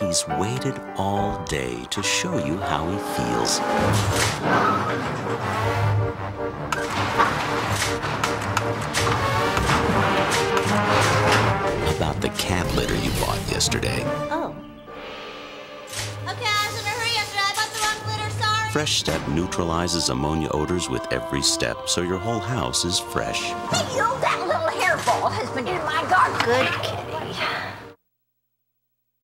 He's waited all day to show you how he feels. About the cat litter you bought yesterday. Oh. Okay, I was in a hurry yesterday. I bought the wrong litter. sorry. Fresh Step neutralizes ammonia odors with every step, so your whole house is fresh. Hey, you, that little hairball has been in my garden. Good.